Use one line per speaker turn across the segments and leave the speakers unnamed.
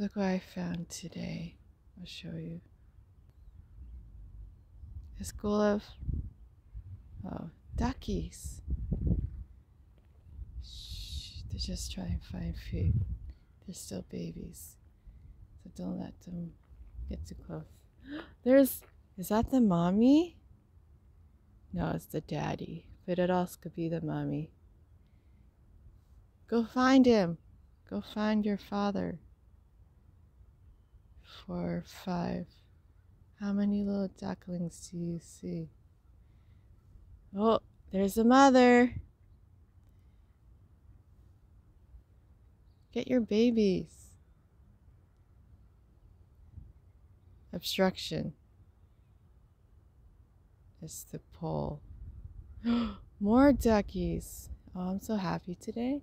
Look what I found today. I'll show you. A school of oh duckies. Shh, they're just trying to find food. They're still babies, so don't let them get too close. There's is that the mommy? No, it's the daddy, but it also could be the mommy. Go find him. Go find your father four, five. How many little ducklings do you see? Oh, there's the mother. Get your babies. Obstruction. It's the pole. More duckies. Oh, I'm so happy today.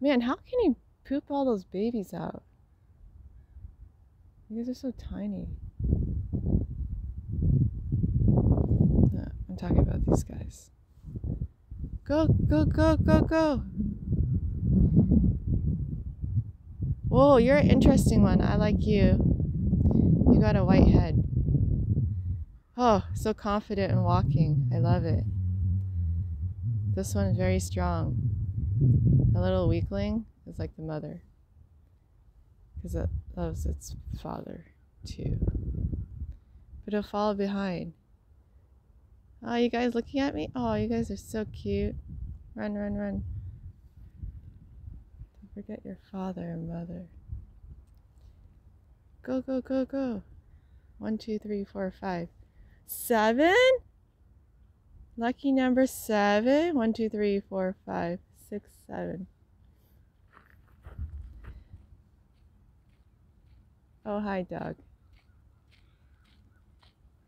Man, how can he poop all those babies out? You guys are so tiny. No, I'm talking about these guys. Go, go, go, go, go. Whoa, you're an interesting one. I like you. You got a white head. Oh, so confident in walking. I love it. This one is very strong. A little weakling is like the mother because it loves its father too. But it'll follow behind. Oh, you guys looking at me? Oh, you guys are so cute. Run, run, run. Don't forget your father and mother. Go, go, go, go. One, two, three, four, five. Seven? Lucky number seven. One, two, three, four, five six, seven. Oh, hi, dog.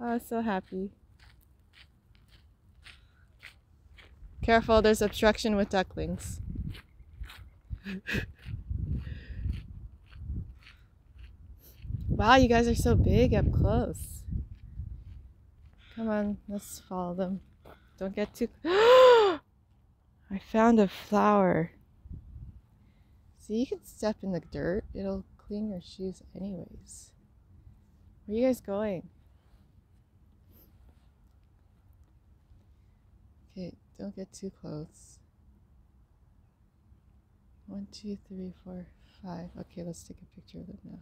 Oh, so happy. Careful, there's obstruction with ducklings. wow, you guys are so big up close. Come on, let's follow them. Don't get too... I found a flower. See, you can step in the dirt. It'll clean your shoes anyways. Where are you guys going? Okay, don't get too close. One, two, three, four, five. Okay, let's take a picture of them now.